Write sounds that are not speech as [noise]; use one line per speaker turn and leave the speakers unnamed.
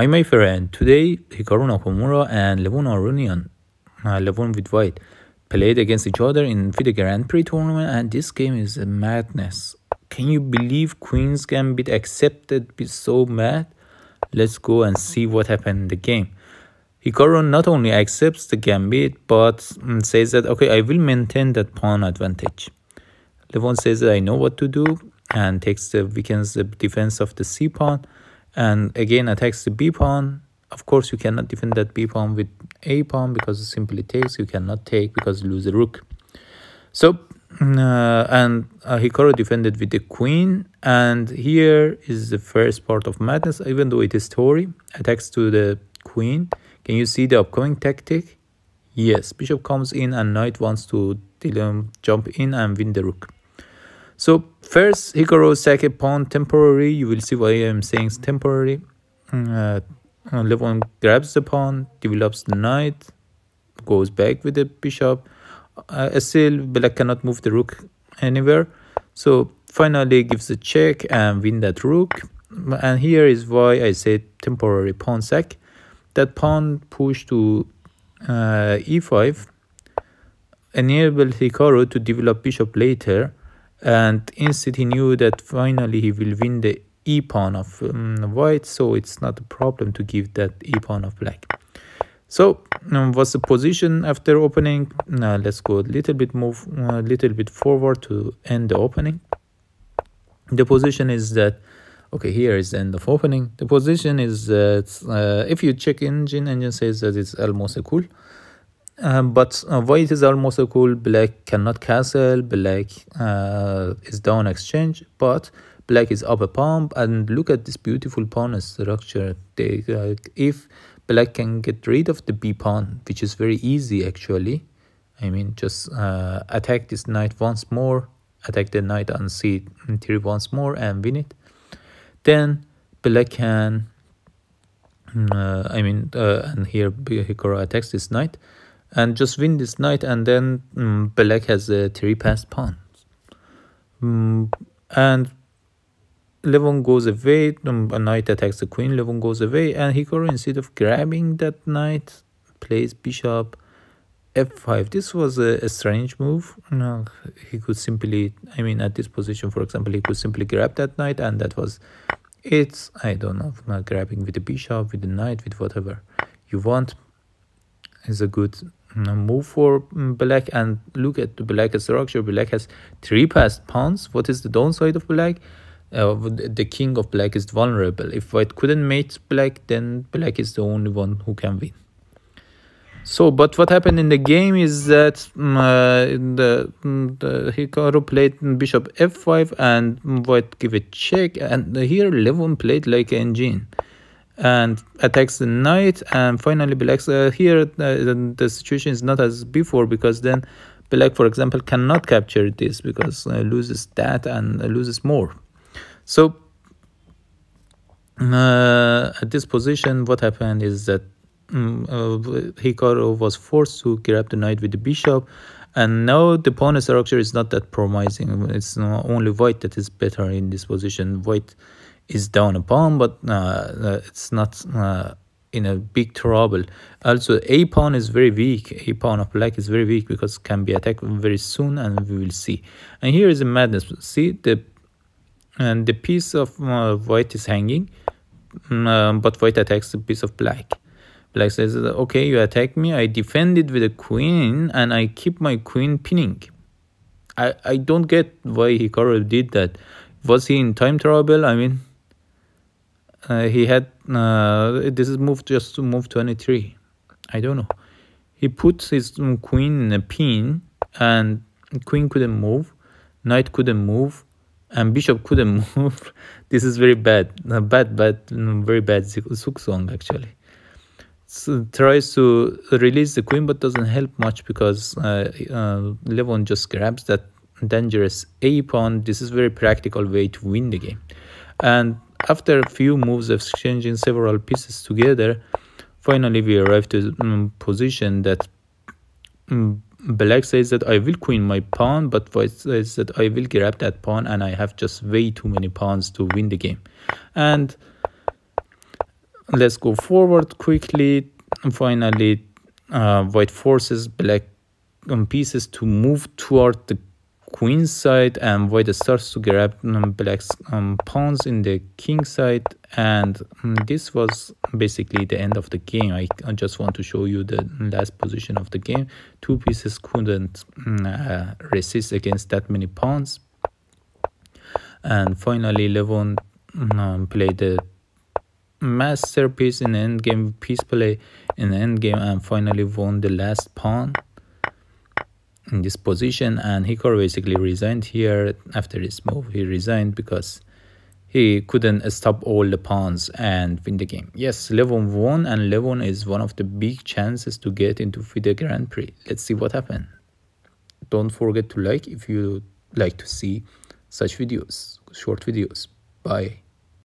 Hi my friend, today Hikaru Nakamura and Levon Aronian, uh, Levon with white, played against each other in FIDE Grand Prix tournament and this game is a madness. Can you believe Queen's Gambit accepted be so mad? Let's go and see what happened in the game. Hikaru not only accepts the gambit but mm, says that okay I will maintain that pawn advantage. Levon says that I know what to do and takes the weakens the defense of the c pawn and again attacks the b pawn of course you cannot defend that b pawn with a pawn because it simply takes. You cannot take because you lose the rook. So uh, and uh, Hikaru defended with the queen. And here is the first part of madness. Even though it is Tori attacks to the queen. Can you see the upcoming tactic? Yes. Bishop comes in and knight wants to jump in and win the rook so first Hikaru sack pawn temporary. You will see why I'm saying temporary. Uh, Levon grabs the pawn, develops the knight, goes back with the bishop. Uh, still, black cannot move the rook anywhere. So finally gives a check and win that rook. And here is why I said temporary pawn sack. That pawn push to uh, e5 enabled Hikaru to develop bishop later and instead he knew that finally he will win the e pawn of um, white so it's not a problem to give that e pawn of black. So um, what's the position after opening? Now let's go a little bit move a little bit forward to end the opening. The position is that okay here is the end of opening. The position is that uh, if you check engine engine says that it's almost a equal um, but uh, white is almost equal, black cannot castle, black uh, is down exchange, but black is up a pawn. And look at this beautiful pawn structure. They, uh, if black can get rid of the b pawn, which is very easy actually, I mean, just uh, attack this knight once more, attack the knight on c3 once more and win it. Then black can, uh, I mean, and here Hikaru attacks this knight and just win this knight and then um, black has a three passed pawns. Um, and Levon goes away um, a knight attacks the queen Levon goes away and Hikaru instead of grabbing that knight plays bishop f5 this was a, a strange move. No, he could simply I mean at this position for example he could simply grab that knight and that was it's I don't know not grabbing with the bishop with the knight with whatever you want is a good move for mm, black and look at the black structure black has three passed pawns. What is the downside of black? Uh, the king of black is vulnerable. If white couldn't mate black then black is the only one who can win. So but what happened in the game is that um, uh, the, mm, the Hikaru played bishop f5 and white give a check. And here Levon played like engine and attacks the knight and finally black uh, here uh, the situation is not as before because then black for example cannot capture this because uh, loses that and loses more. So uh, at this position what happened is that um, Hikaru was forced to grab the knight with the bishop and now the pawn structure is not that promising. It's only white that is better in this position. White is down pawn, but uh, uh, it's not uh, in a big trouble. Also, a pawn is very weak. A pawn of black is very weak because can be attacked very soon, and we will see. And here is a madness. See the and the piece of uh, white is hanging, um, but white attacks the piece of black. Black says, "Okay, you attack me. I defend it with a queen, and I keep my queen pinning." I I don't get why Hikaru did that. Was he in time trouble? I mean, he had uh, this is moved just to move 23 i don't know. He puts his queen in a pin and queen couldn't move knight couldn't move and bishop couldn't [laughs] move. This is very bad uh, bad bad very bad song actually. So tries to release the queen but doesn't help much because uh, uh, Levon just grabs that dangerous a pawn. This is very practical way to win the game. And after a few moves of exchanging several pieces together, finally we arrive to a um, position that um, black says that I will queen my pawn, but white says that I will grab that pawn and I have just way too many pawns to win the game. And let's go forward quickly finally uh, white forces black um, pieces to move toward the queen side and white starts to grab um, black's um, pawns in the king side and um, this was basically the end of the game. I, I, just want to show you the last position of the game. Two pieces couldn't um, uh, resist against that many pawns. And finally levon um, played the masterpiece in endgame piece play in the endgame and finally won the last pawn in this position and Hikaru basically resigned here after this move. He resigned because he couldn't stop all the pawns and win the game. Yes levon won and levon is one of the big chances to get into FIDE Grand Prix. Let's see what happened. Don't forget to like if you like to see such videos short videos. Bye